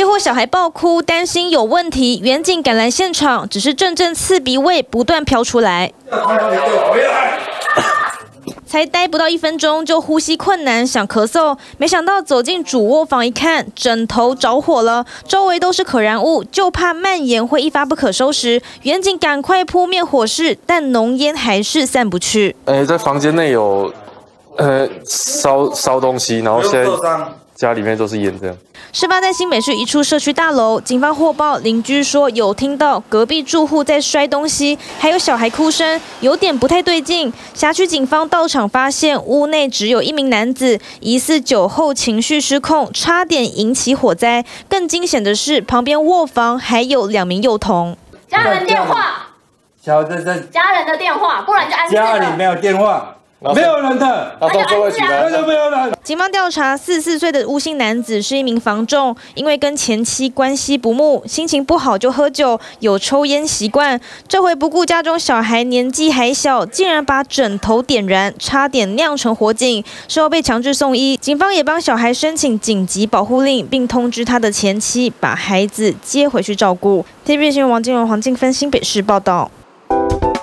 接获小孩爆哭，担心有问题，远警赶来现场，只是阵阵刺鼻味不断飘出来。才待不到一分钟，就呼吸困难，想咳嗽。没想到走进主卧房一看，枕头着火了，周围都是可燃物，就怕蔓延会一发不可收拾。远警赶快扑灭火势，但浓烟还是散不去。哎，在房间内有呃烧烧东西，然后现在。家里面都是烟这样。事发在新北市一处社区大楼，警方获报，邻居说有听到隔壁住户在摔东西，还有小孩哭声，有点不太对劲。辖区警方到场发现，屋内只有一名男子，疑似酒后情绪失控，差点引起火灾。更惊险的是，旁边卧房还有两名幼童。家人电话，小这这家人的电话，不然就安家里没有电话。没有人的，他说座位起来，没有人。警方调查，四四岁的吴姓男子是一名房仲，因为跟前妻关系不睦，心情不好就喝酒，有抽烟习惯。这回不顾家中小孩年纪还小，竟然把枕头点燃，差点酿成火警，事后被强制送医。警方也帮小孩申请紧急保护令，并通知他的前妻把孩子接回去照顾。TVB 新闻王金荣、黄静芬新北市报道。